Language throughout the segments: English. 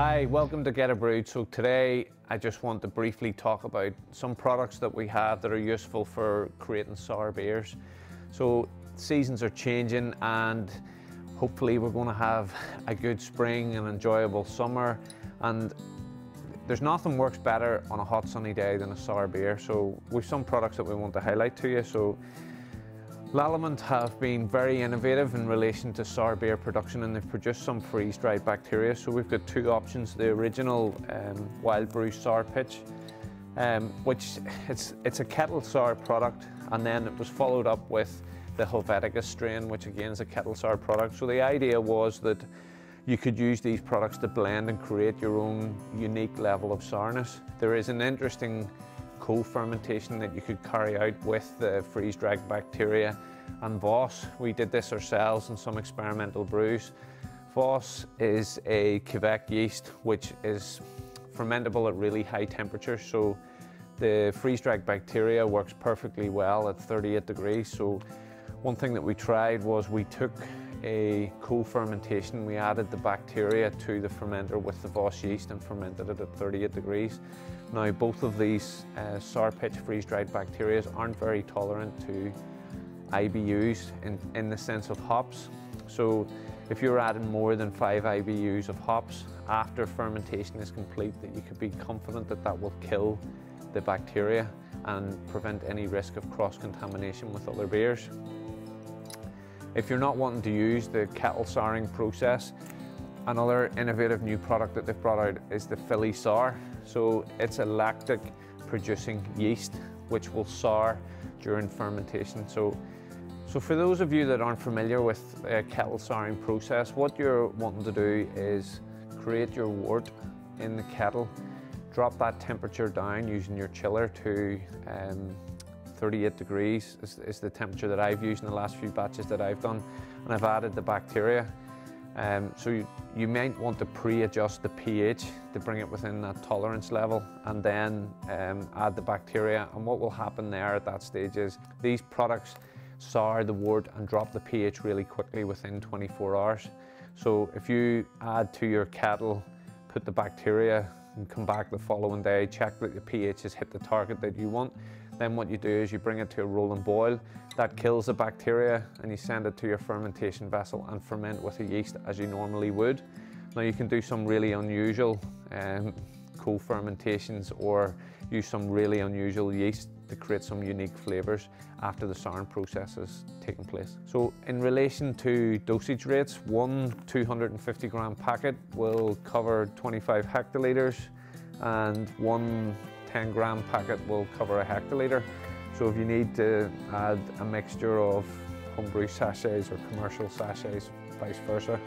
Hi, welcome to Get a Brew. So today I just want to briefly talk about some products that we have that are useful for creating sour beers. So seasons are changing and hopefully we're going to have a good spring and enjoyable summer and there's nothing works better on a hot sunny day than a sour beer. So we've some products that we want to highlight to you. So Lallemand have been very innovative in relation to sour beer production and they've produced some freeze-dried bacteria. So we've got two options, the original um, WildBrew sour pitch, um, which it's, it's a kettle sour product and then it was followed up with the Helveticus strain, which again is a kettle sour product. So the idea was that you could use these products to blend and create your own unique level of sourness. There is an interesting co-fermentation that you could carry out with the freeze-dried bacteria and Voss. We did this ourselves in some experimental brews. Voss is a Kveik yeast which is fermentable at really high temperatures so the freeze-dried bacteria works perfectly well at 38 degrees so one thing that we tried was we took a co-fermentation. We added the bacteria to the fermenter with the Voss yeast and fermented it at 38 degrees. Now both of these uh, sour pitch freeze-dried bacteria aren't very tolerant to IBUs in, in the sense of hops. So if you're adding more than five IBUs of hops after fermentation is complete, that you could be confident that that will kill the bacteria and prevent any risk of cross-contamination with other beers. If you're not wanting to use the kettle souring process, another innovative new product that they've brought out is the Philly Sour. So it's a lactic producing yeast which will sour during fermentation. So, so for those of you that aren't familiar with a kettle souring process, what you're wanting to do is create your wort in the kettle, drop that temperature down using your chiller to um, 38 degrees is, is, the temperature that I've used in the last few batches that I've done and I've added the bacteria. Um, so you, you might want to pre-adjust the pH to bring it within that tolerance level and then um, add the bacteria and what will happen there at that stage is these products sour the wort and drop the pH really quickly within 24 hours. So if you add to your kettle, put the bacteria and come back the following day, check that the pH has hit the target that you want, then what you do is you bring it to a rolling boil. That kills the bacteria and you send it to your fermentation vessel and ferment with a yeast as you normally would. Now you can do some really unusual um, co-fermentations or use some really unusual yeast to create some unique flavours after the souring process has taken place. So in relation to dosage rates, one 250 gram packet will cover 25 hectolitres and one 10 gram packet will cover a hectolitre. So if you need to add a mixture of homebrew sachets or commercial sachets, vice versa,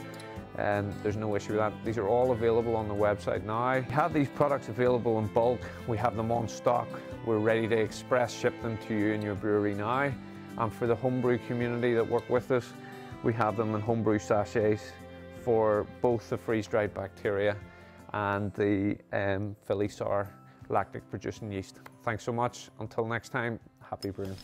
um, there's no issue with that. These are all available on the website now. We have these products available in bulk. We have them on stock. We're ready to express ship them to you in your brewery now. And for the homebrew community that work with us, we have them in homebrew sachets for both the freeze-dried bacteria and the um, Philly Sour lactic producing yeast. Thanks so much. Until next time, happy brewing.